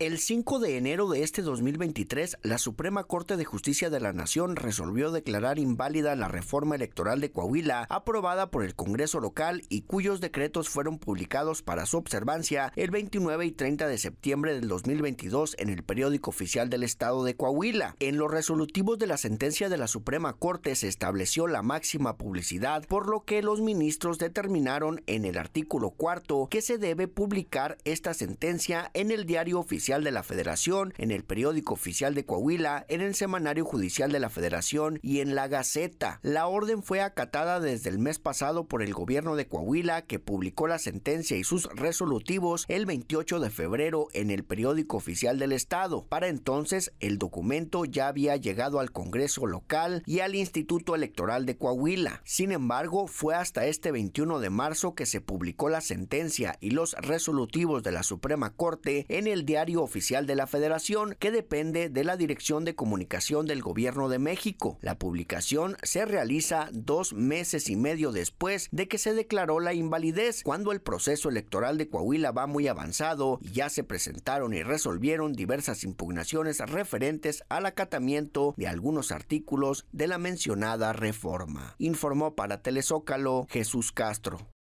El 5 de enero de este 2023, la Suprema Corte de Justicia de la Nación resolvió declarar inválida la reforma electoral de Coahuila aprobada por el Congreso local y cuyos decretos fueron publicados para su observancia el 29 y 30 de septiembre del 2022 en el periódico oficial del Estado de Coahuila. En los resolutivos de la sentencia de la Suprema Corte se estableció la máxima publicidad, por lo que los ministros determinaron en el artículo cuarto que se debe publicar esta sentencia en el diario oficial de la Federación, en el periódico oficial de Coahuila, en el semanario judicial de la Federación y en la Gaceta. La orden fue acatada desde el mes pasado por el gobierno de Coahuila que publicó la sentencia y sus resolutivos el 28 de febrero en el periódico oficial del Estado. Para entonces el documento ya había llegado al Congreso local y al Instituto Electoral de Coahuila. Sin embargo, fue hasta este 21 de marzo que se publicó la sentencia y los resolutivos de la Suprema Corte en el oficial de la Federación, que depende de la Dirección de Comunicación del Gobierno de México. La publicación se realiza dos meses y medio después de que se declaró la invalidez, cuando el proceso electoral de Coahuila va muy avanzado y ya se presentaron y resolvieron diversas impugnaciones referentes al acatamiento de algunos artículos de la mencionada reforma. Informó para Telezócalo Jesús Castro.